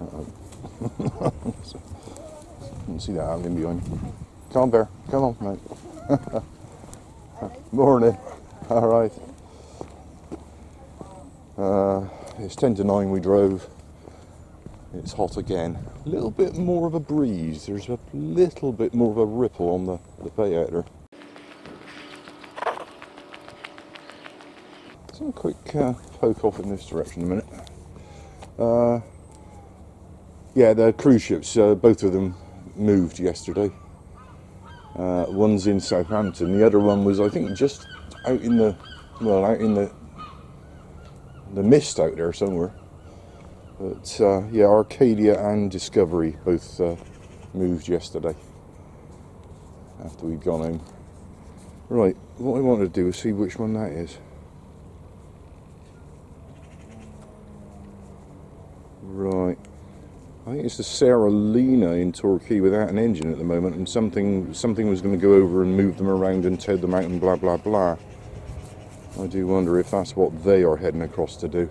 You can see that happening behind me. Come on, Bear. Come on, mate. Morning. All right. Uh, it's 10 to 9 we drove. It's hot again. A little bit more of a breeze. There's a little bit more of a ripple on the, the bay out there. So a quick uh, poke off in this direction a minute. Uh, yeah, the cruise ships, uh, both of them moved yesterday. Uh, one's in Southampton. The other one was, I think, just out in the well, out in the the mist out there somewhere. But uh, yeah, Arcadia and Discovery both uh, moved yesterday after we'd gone home. Right, what I want to do is see which one that is. Right. I think it's the Sarah Lena in Torquay without an engine at the moment, and something something was going to go over and move them around and tow them out and blah blah blah. I do wonder if that's what they are heading across to do.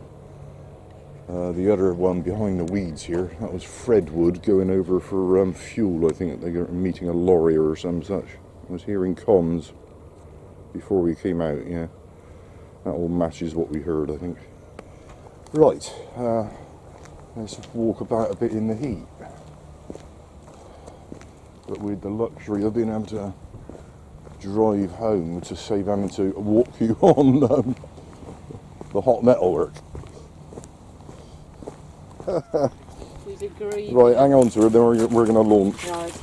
Uh, the other one behind the weeds here, that was Fredwood going over for um, fuel. I think they were meeting a lorry or some such. I was hearing comms before we came out, yeah. That all matches what we heard, I think. Right, uh, let's walk about a bit in the heat. But with the luxury of being able to drive home to save having to walk you on um, the hot metalwork. We've agreed. Right, hang on to it, then we're, we're going to launch. Right.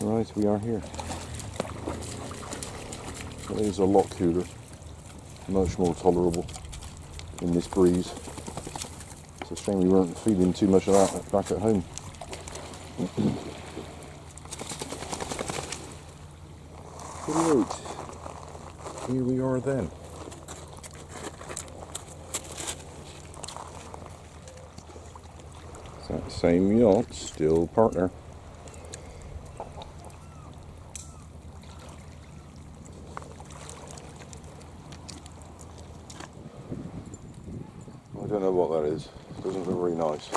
Right, we are here. It is a lot cooler, much more tolerable in this breeze. It's a shame we weren't feeling too much of that back at home. right, here we are then. It's that same yacht, still partner. I don't know what that is. It doesn't look very nice.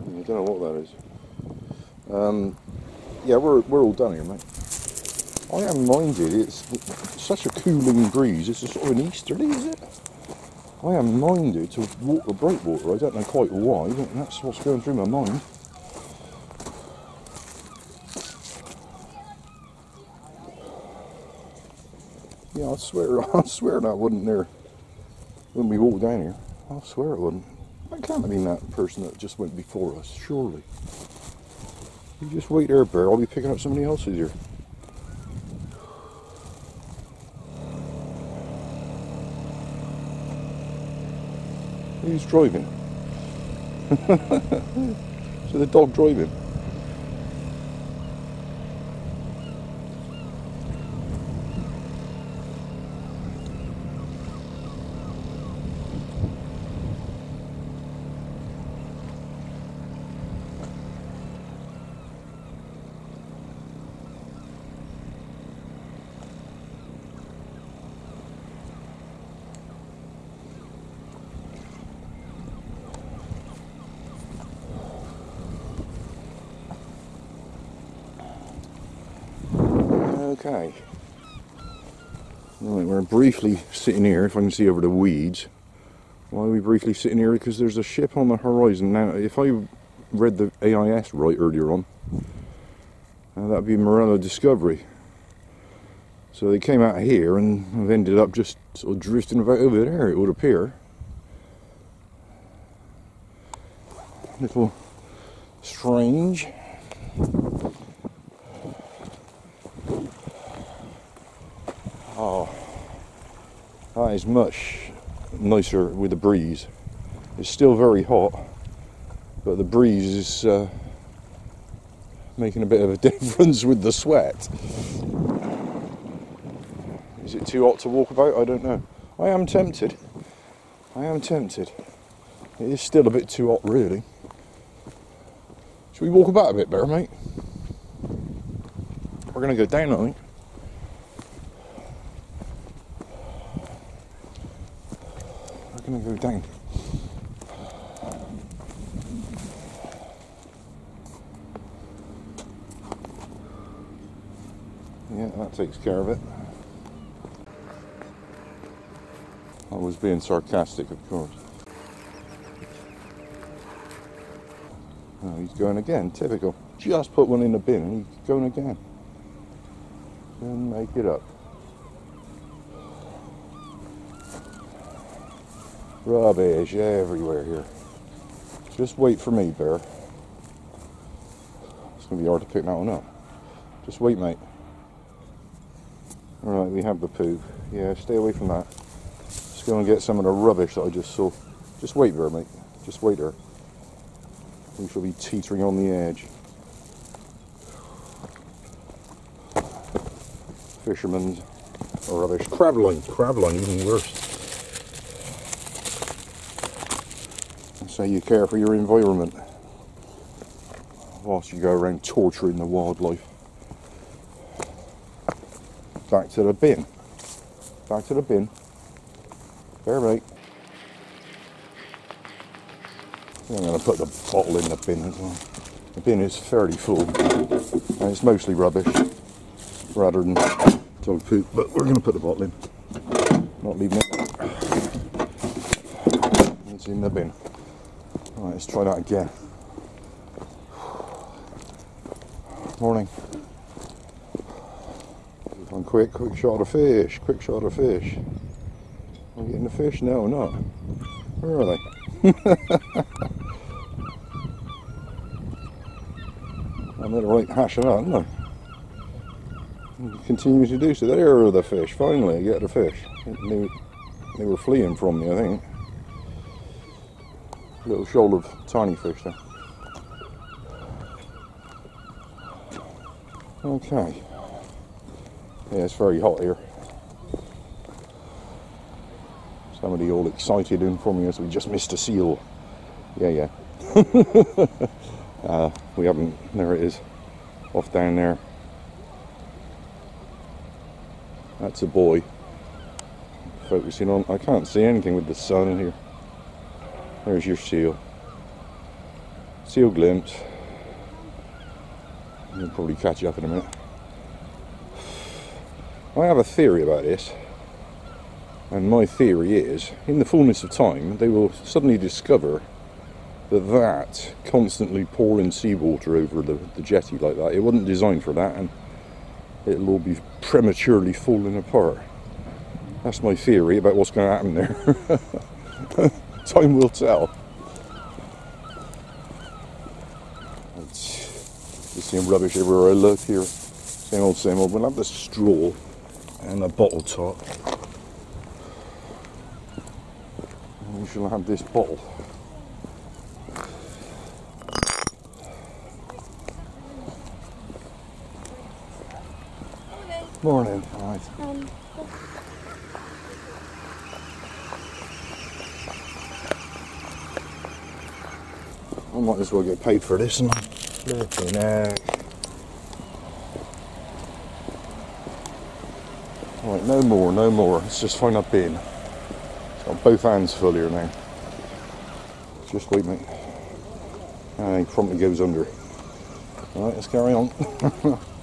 I don't know what that is. Um, yeah, we're, all done here, mate. I am minded, it's such a cooling breeze. It's a sort of an easterly, is it? I am minded to walk the breakwater. I don't know quite why, but that's what's going through my mind. Yeah, I swear, I swear that wasn't there when we walked down here. I swear it wasn't. That can't have been that person that just went before us, surely. You just wait there, Bear. I'll be picking up somebody else's here. Who's driving? so the dog driving. Okay. We're briefly sitting here, if I can see over the weeds. Why are we briefly sitting here? Because there's a ship on the horizon. Now, if I read the AIS right earlier on, uh, that'd be Marella Discovery. So they came out here and have ended up just sort of drifting about over there, it would appear. Little strange. Oh, that is much nicer with the breeze. It's still very hot, but the breeze is uh, making a bit of a difference with the sweat. Is it too hot to walk about? I don't know. I am tempted. I am tempted. It is still a bit too hot, really. Should we walk about a bit better, mate? We're going to go down, I think. Go down. Yeah, that takes care of it. I was being sarcastic, of course. Oh, he's going again, typical. Just put one in the bin and he's going again. Then make it up. Rubbish everywhere here. Just wait for me, Bear. It's gonna be hard to pick that one up. Just wait, mate. Alright, we have the poop. Yeah, stay away from that. Just go and get some of the rubbish that I just saw. Just wait there, mate. Just wait there. We shall be teetering on the edge. Fisherman's rubbish. Crab line. Crab line, even worse. How you care for your environment. Whilst you go around torturing the wildlife. Back to the bin. Back to the bin. There, mate. I'm going to put the bottle in the bin as well. The bin is fairly full, and it's mostly rubbish rather than dog poop. But we're going to put the bottle in, not leaving it. It's in the bin. Right, let's try that again. Morning. One quick, quick shot of fish. Quick shot of fish. We getting the fish? No, not. Where are they? I'm gonna right hash out, haven't I? Continue to do so. There are the fish. Finally, I get the fish. They, they were fleeing from me, I think. Little shoal of tiny fish there. Okay. Yeah, it's very hot here. Somebody all excited informing us we just missed a seal. Yeah, yeah. uh, we haven't. There it is, off down there. That's a boy. Focusing on. I can't see anything with the sun in here. There's your seal. Seal glimpse. We'll probably catch you up in a minute. I have a theory about this. And my theory is, in the fullness of time, they will suddenly discover that that constantly pouring seawater over the, the jetty like that, it wasn't designed for that, and it'll all be prematurely falling apart. That's my theory about what's going to happen there. time will tell. It's just seeing rubbish everywhere I look here. Same old, same old. We'll have the straw and a bottle top. We shall have this bottle. Morning. Right. Um, I might as well get paid for this and flipping heck. Right, no more, no more. Let's just find a bin. Got both hands full here now. Just wait, mate. And he promptly goes under. Alright, let's carry on.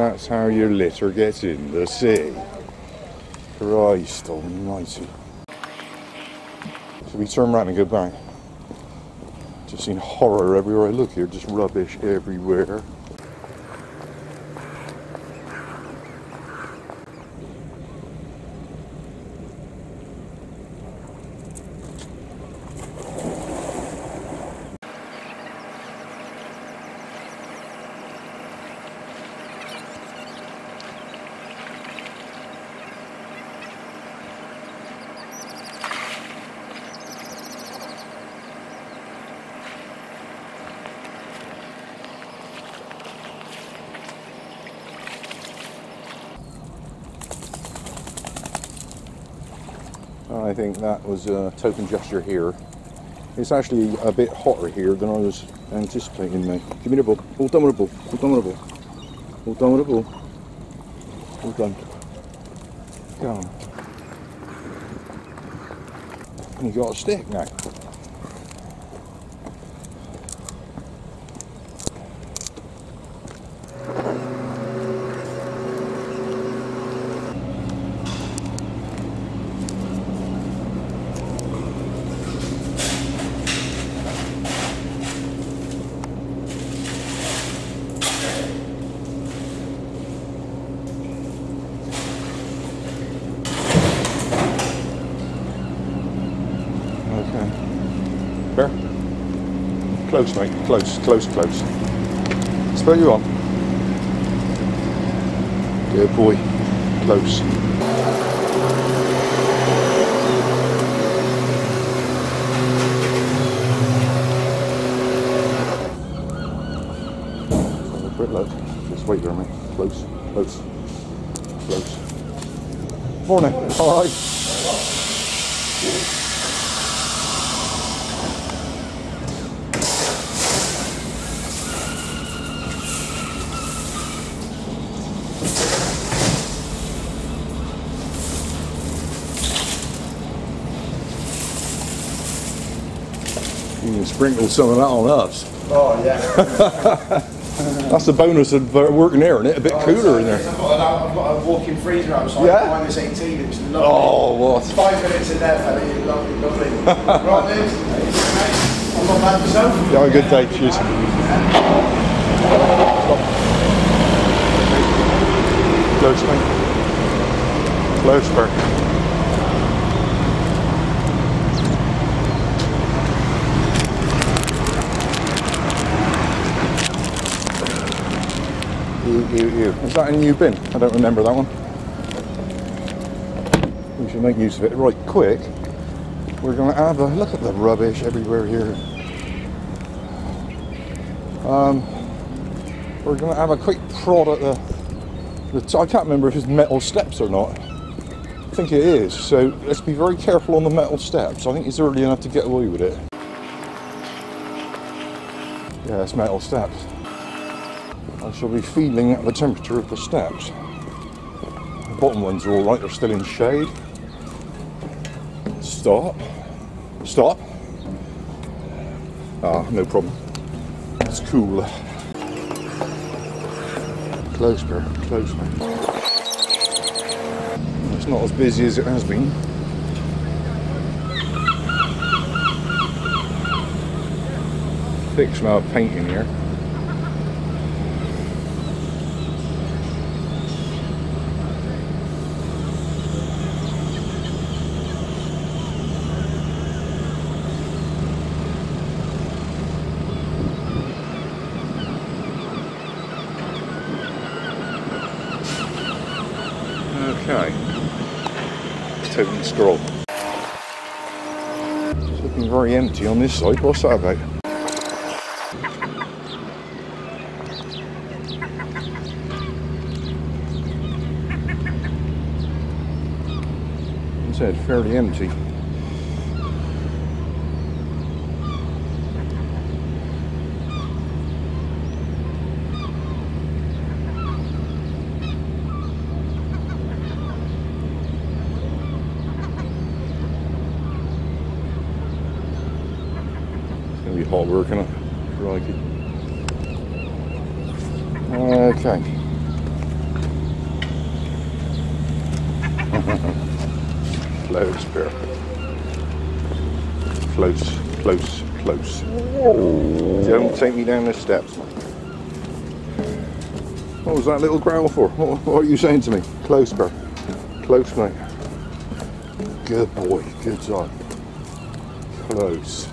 that's how your litter gets in the sea. Christ almighty. Should we turn around and go back? Just seen horror everywhere I look here, just rubbish everywhere. I think that was a token gesture here. It's actually a bit hotter here than I was anticipating, mate. Give me the ball. All done with the ball. All done with the ball. All done with the ball. All done. Go on. And you got a stick now. Okay. Bear? Close, mate. Close, close, close. Spell you on. Good boy. Close. Quick look. Just wait there, mate. Close, close, close. Morning. All right. Sprinkle some of that on us. Oh, yeah. That's the bonus of uh, working there, isn't it? A bit cooler in there. I've got, an, I've got a walk-in freezer outside. Yeah? Minus 18. It's lovely. Oh, what? Five minutes in there, fella. You're lovely, lovely. right, dude. I'm not bad myself. You have a good day. Cheers. Close, mate. Close, Bert. Ew, Is that a new bin? I don't remember that one. We should make use of it. Right, quick. We're going to have a look at the rubbish everywhere here. Um, we're going to have a quick prod at the, the. I can't remember if it's metal steps or not. I think it is. So let's be very careful on the metal steps. I think it's early enough to get away with it. Yeah, it's metal steps. I shall be feeling at the temperature of the steps. The bottom ones are all right. They're still in shade. Stop. Stop. Ah, no problem. It's cool. Close, bro. Close. It's not as busy as it has been. Thick smell of paint in here. Okay. It's looking very empty on this side. What's that about? I said fairly empty. It's gonna be hard work, isn't it? Crikey. Okay. close, perfect. Close, close, close. Don't take me down the steps. What was that little growl for? What, what are you saying to me? Close, bro. Close, mate. Good boy. Good job. Close.